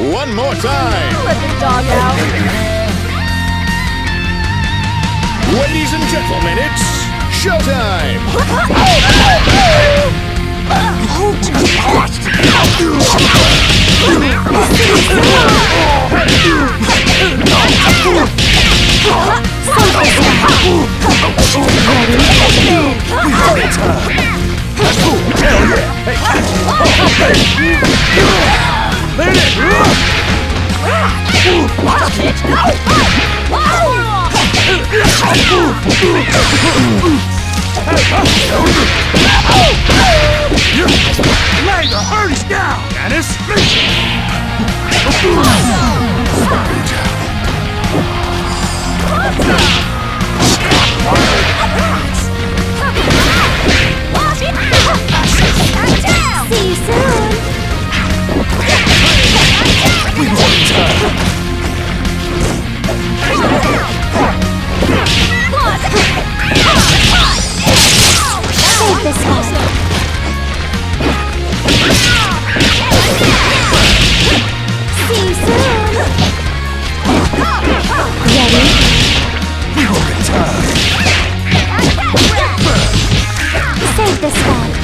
One more time. Let the dog out. Ladies and gentlemen, it's showtime. Lay the hurries down, Dennis! this spot.